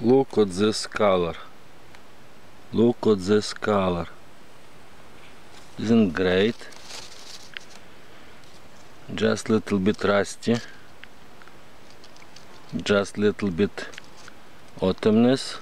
Look at this color. Look at this color. Isn't great? Just little bit rusty. Just little bit autumnness.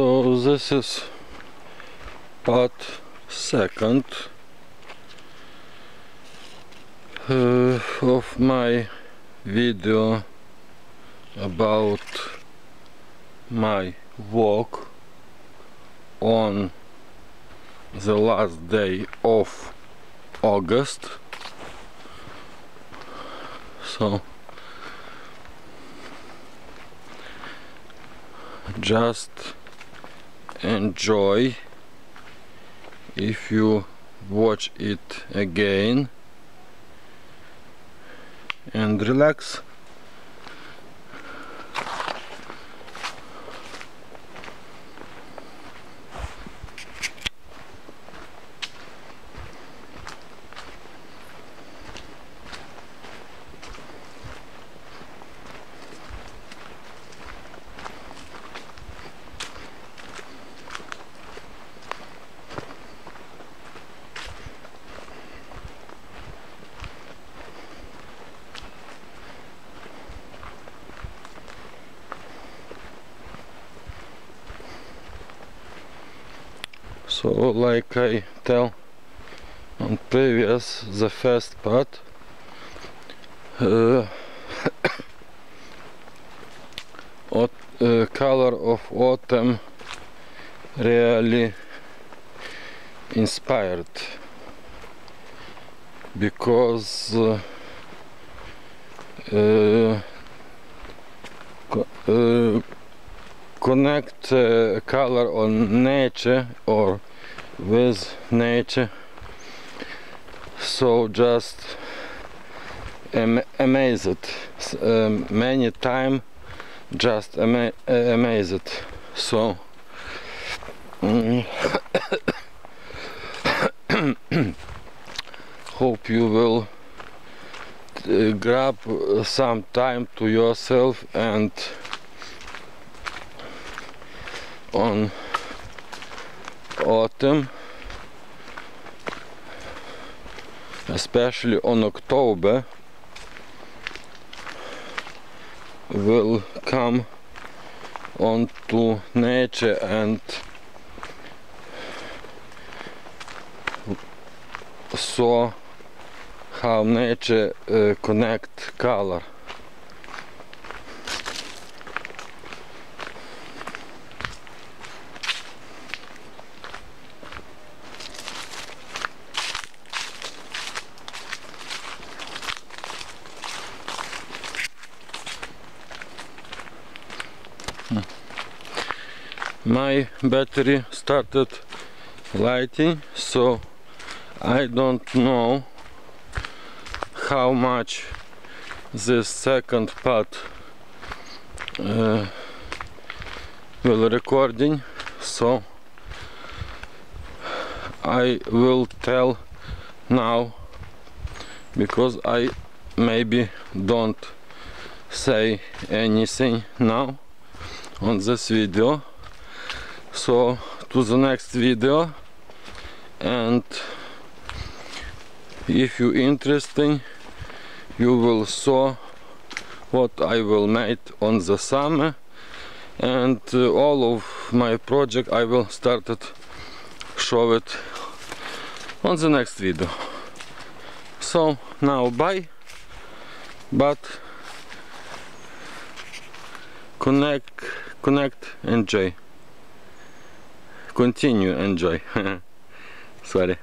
So this is part second uh, of my video about my walk on the last day of August. So just enjoy. If you watch it again and relax So like I tell on previous the first part uh, uh, color of autumn really inspired. Because uh, uh, uh, connect uh, color on nature or with nature. So just am amazed um, many time just ama amazed so hope you will uh, grab some time to yourself and on autumn especially on October will come onto nature and saw how nature uh, connect color my battery started lighting so I don't know how much this second part uh, will recording. So I will tell now because I maybe don't say anything now on this video so to the next video. And if you interesting you will saw what I will make on the summer. And uh, all of my project I will start it show it on the next video. So now bye. But connect connect enjoy continue enjoy. Sorry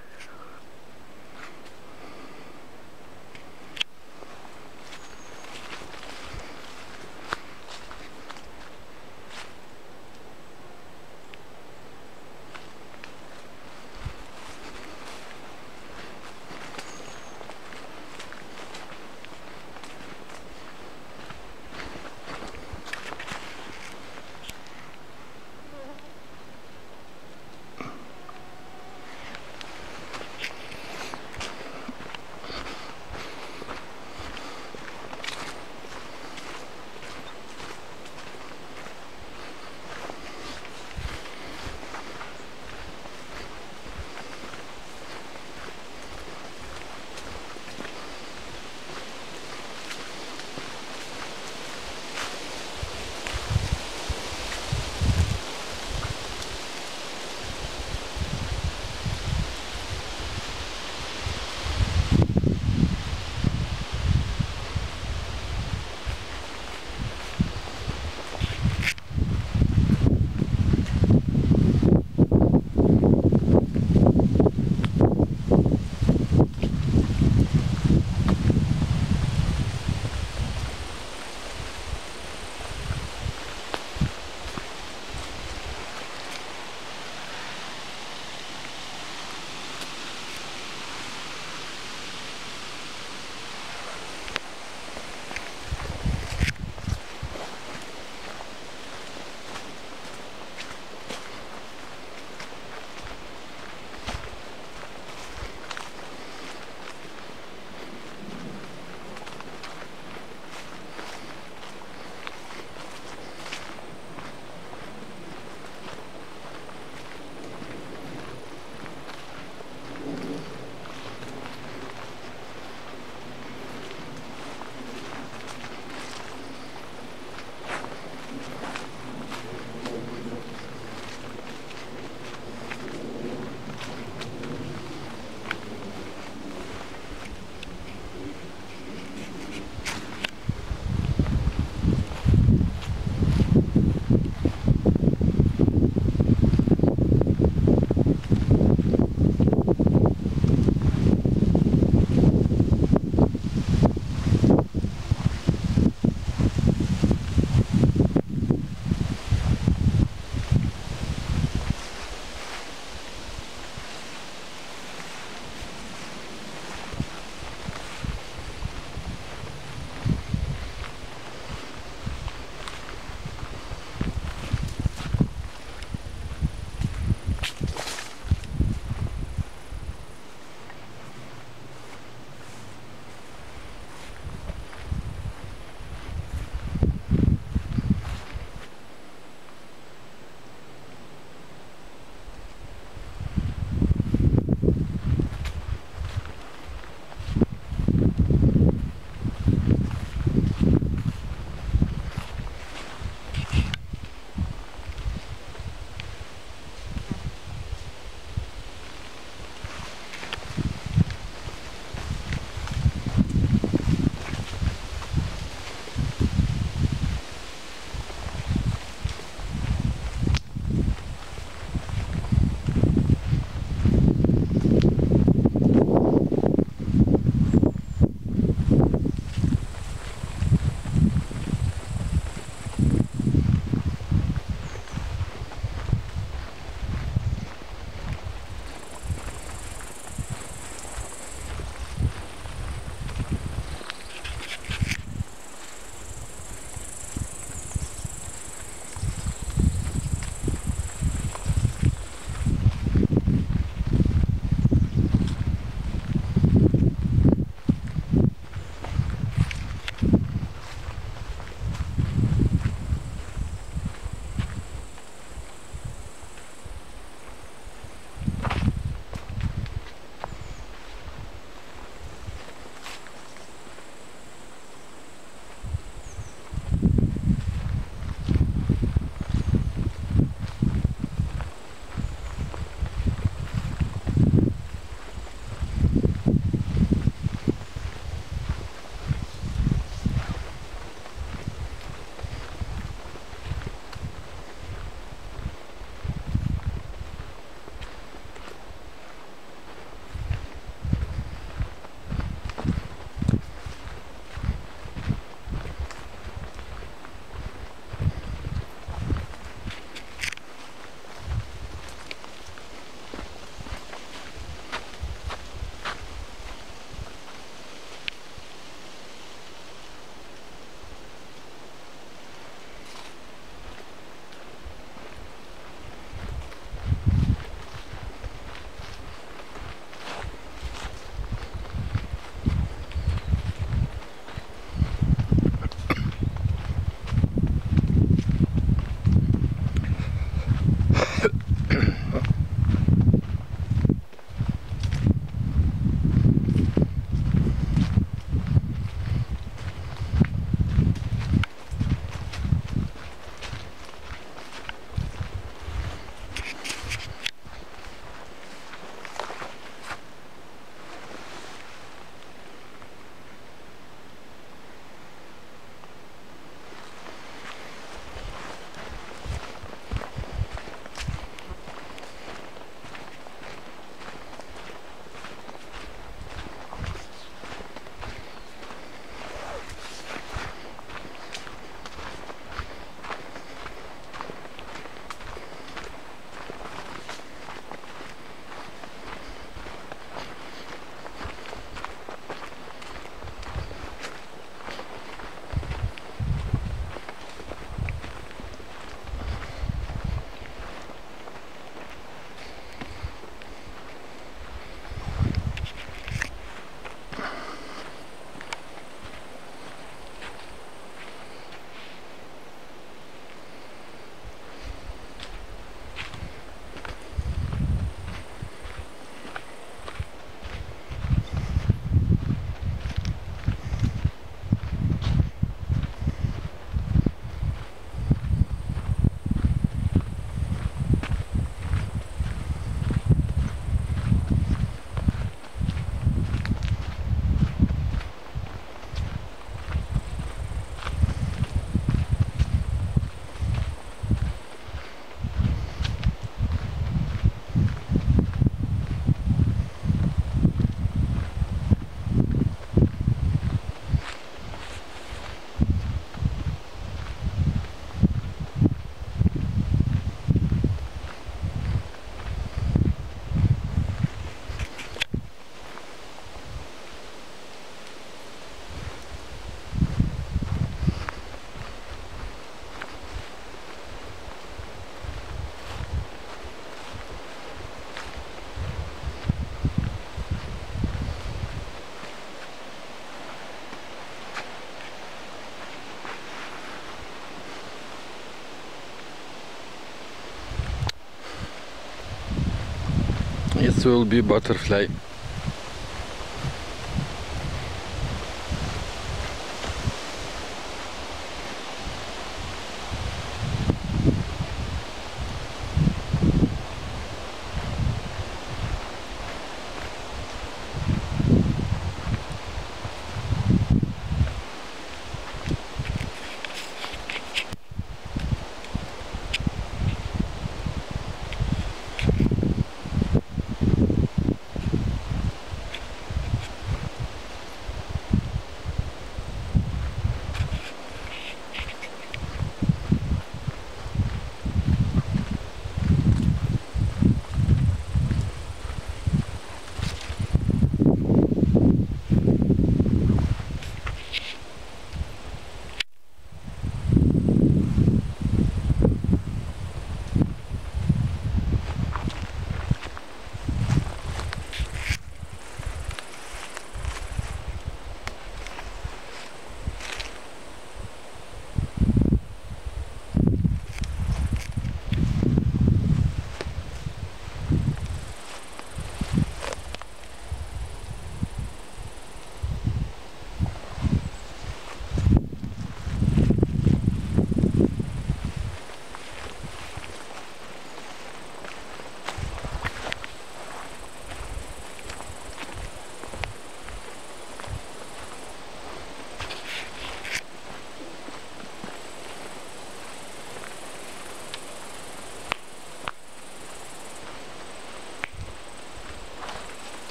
will be butterfly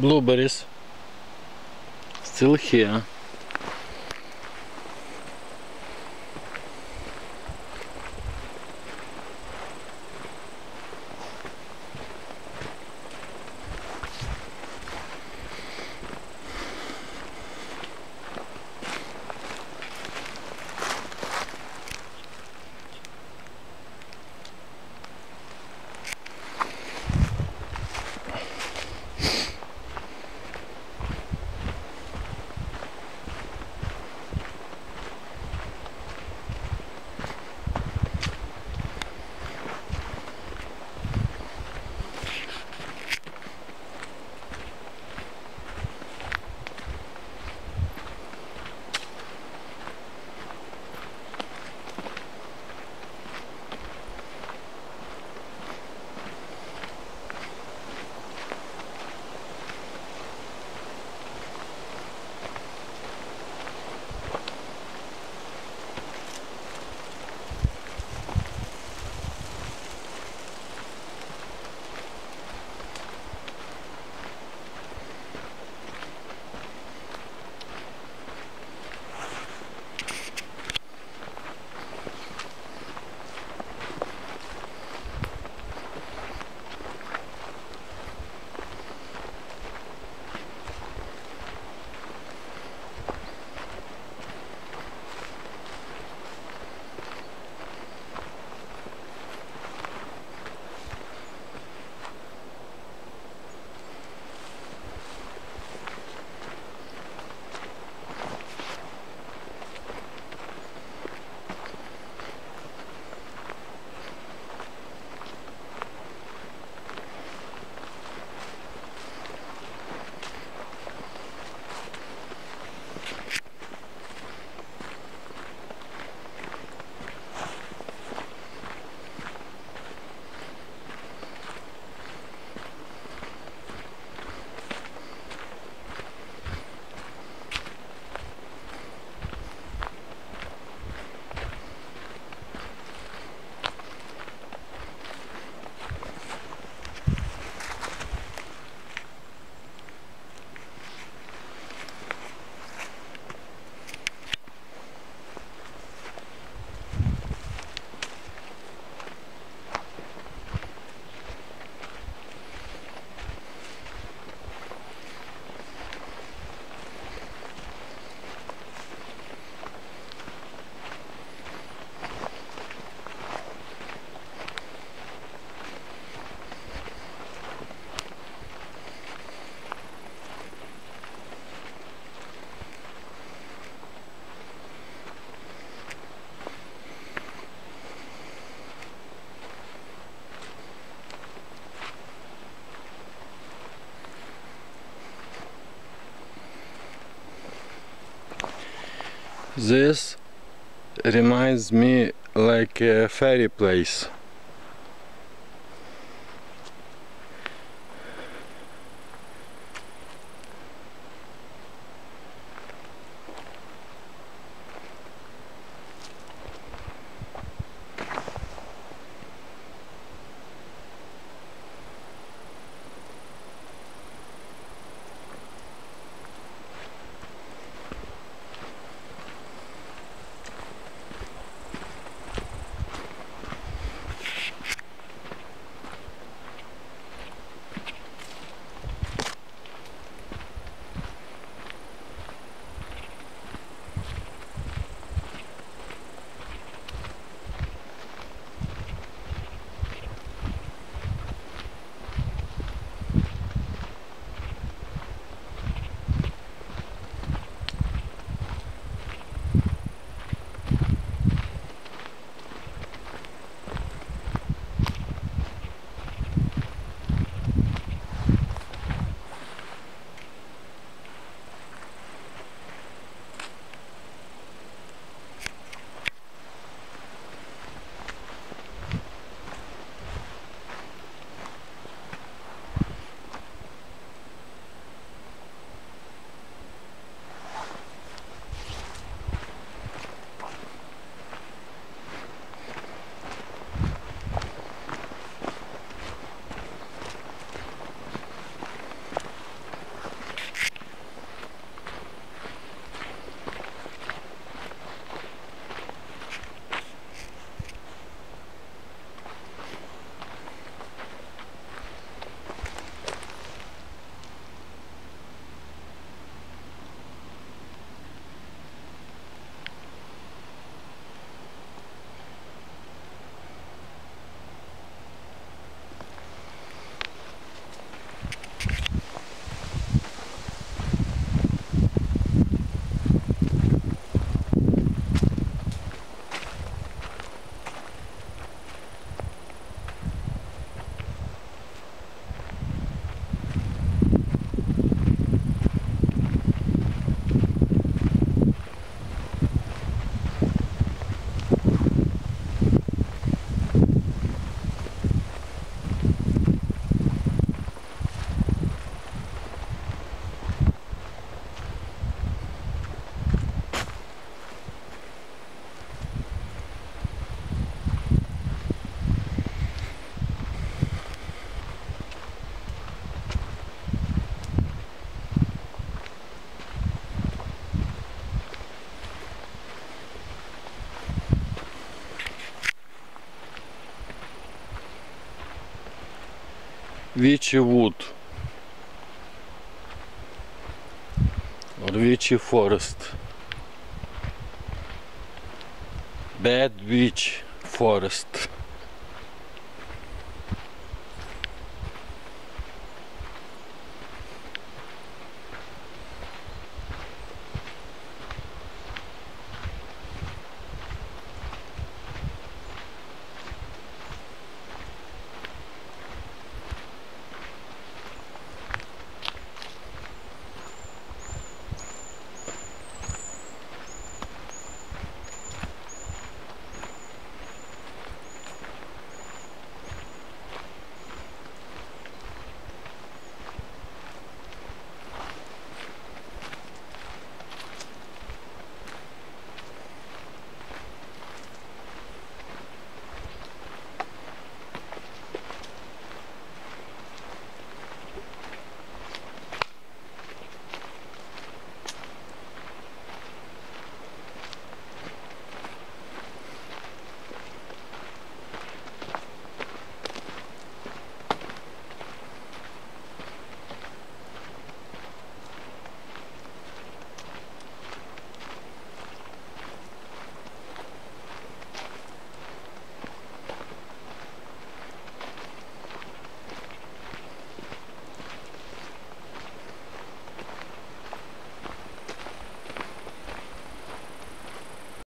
blueberries still here This reminds me like a fairy place. Witchy Wood or Witchy Forest Bad Beach Forest